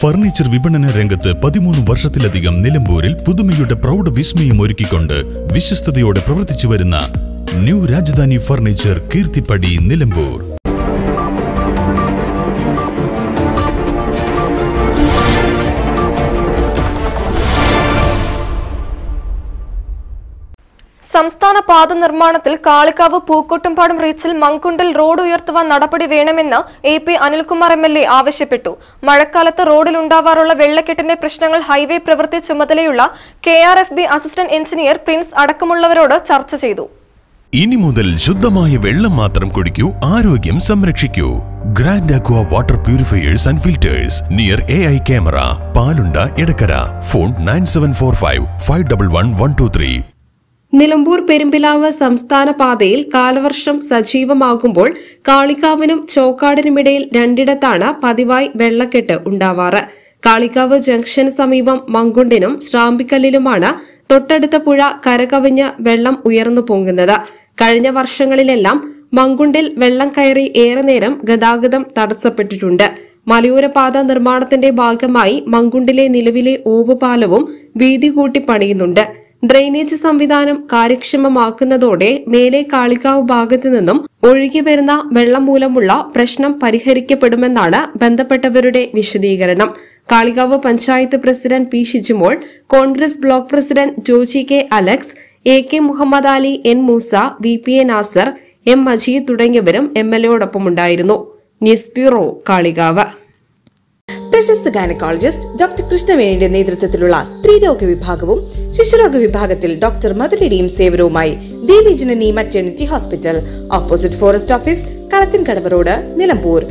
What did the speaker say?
Furniture വിപണന രംഗത്ത് പതിമൂന്ന് വർഷത്തിലധികം നിലമ്പൂരിൽ പുതുമയുടെ പ്രൗഢ വിസ്മയം ഒരുക്കിക്കൊണ്ട് വിശ്വസ്തയോടെ പ്രവർത്തിച്ചു വരുന്ന ന്യൂ രാജധാനി ഫർണിച്ചർ കീർത്തിപ്പടി നിലമ്പൂർ. സംസ്ഥാന പാത നിർമ്മാണത്തിൽ കാളിക്കാവ് പൂക്കോട്ടുംപാടം റീച്ചിൽ മങ്കുണ്ടിൽ റോഡ് ഉയർത്തുവാൻ നടപടി വേണമെന്ന് A P Anilkumar M L A ആവശ്യപ്പെട്ടു. മഴക്കാലത്ത് റോഡിൽ ഉണ്ടാവാറുള്ള വെള്ളക്കെട്ടിന്റെ പ്രശ്നങ്ങൾ ഹൈവേ പ്രവൃത്തി ചുമതലയുള്ള K R F B assistant engineer Prince അടക്കമുള്ളവരോട് ചർച്ച ചെയ്തു. ഇനി മുതൽ ശുദ്ധമായ വെള്ളം മാത്രം കുടിക്കൂ ആരോഗ്യം സംരക്ഷിക്കൂ. Grand aqua water purifiers and filters near A I camera Palunda Edakkara. Phone nine seven four five five double one one two three. Nilambur Perumpilavu സംസ്ഥാന പാതയിൽ കാലവർഷം സജീവമാകുമ്പോൾ കാളിക്കാവിനും ചോക്കാടിനുമിടയിൽ രണ്ടിടത്താണ് പതിവായി വെള്ളക്കെട്ട് ഉണ്ടാവാറ്. കാളിക്കാവ് ജംഗ്ഷന് സമീപം മങ്കുണ്ടിനും ശ്രാമ്പിക്കല്ലിലുമാണ് തൊട്ടടുത്ത പുഴ കരകവിഞ്ഞ് വെള്ളം ഉയർന്നു പൊങ്ങുന്നത്. കഴിഞ്ഞ വർഷങ്ങളിലെല്ലാം മങ്കുണ്ടിൽ വെള്ളം കയറി ഏറെ നേരം ഗതാഗതം തടസ്സപ്പെട്ടിട്ടുണ്ട്. മലയോരപാത നിർമ്മാണത്തിന്റെ ഭാഗമായി മങ്കുണ്ടിലെ നിലവിലെ ഓവുപാലവും വീതി കൂട്ടി പണിയുന്നുണ്ട്. ഡ്രെയിനേജ് സംവിധാനം കാര്യക്ഷമമാക്കുന്നതോടെ മേലെ കാളികാവ് ഭാഗത്തു നിന്നും ഒഴുകി വരുന്ന വെള്ളം മൂലമുള്ള പ്രശ്നം പരിഹരിക്കപ്പെടുമെന്നാണ് ബന്ധപ്പെട്ടവരുടെ വിശദീകരണം. Kalikavu panchayat president P Shijimol Congress block president Joji K Alex A K Muhammad Ali N Moosa V P A Nasar M Majeed തുടങ്ങിയവരും എം എൽ എയോടൊപ്പമുണ്ടായിരുന്നു ന്യൂസ് ബ്യൂറോ കാളികാവ്. പ്രശസ്ത ഗൈനക്കോളജിസ്റ്റ് ഡോക്ടർ കൃഷ്ണവേണിയുടെ നേതൃത്വത്തിലുള്ള സ്ത്രീരോഗ വിഭാഗവും ശിശുരോഗ വിഭാഗത്തിൽ ഡോക്ടർ മധുരയുടെയും സേവനവുമായി Devi Janani maternity hospital. Opposite forest office Kalathinkadavu road Nilambur.